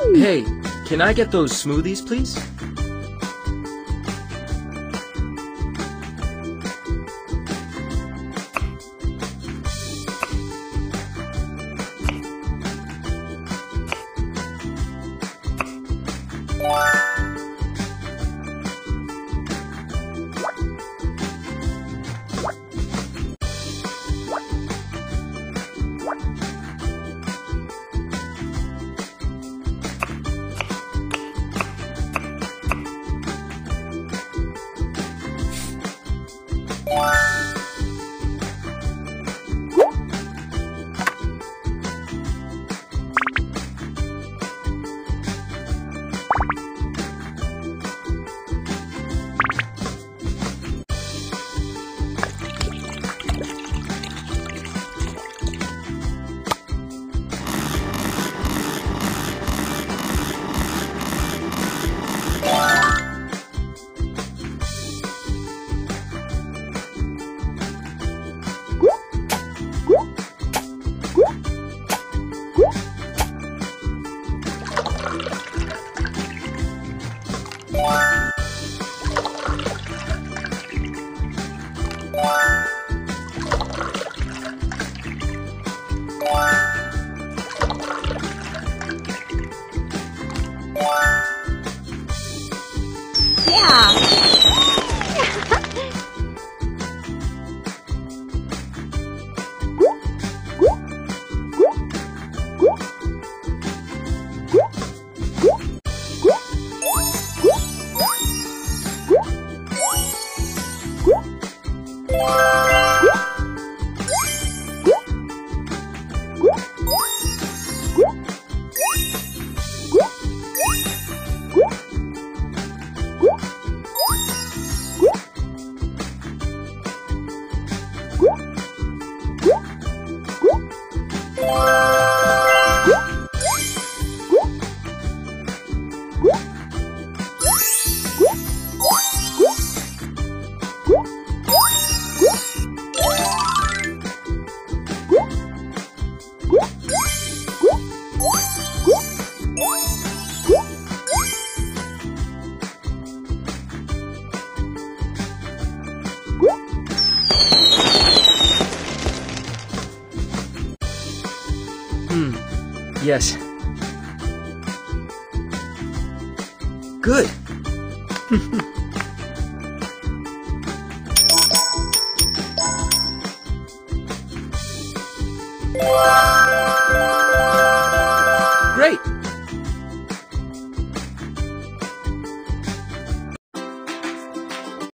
Hey, can I get those smoothies, please? Yeah. Hmm. Yes. Good.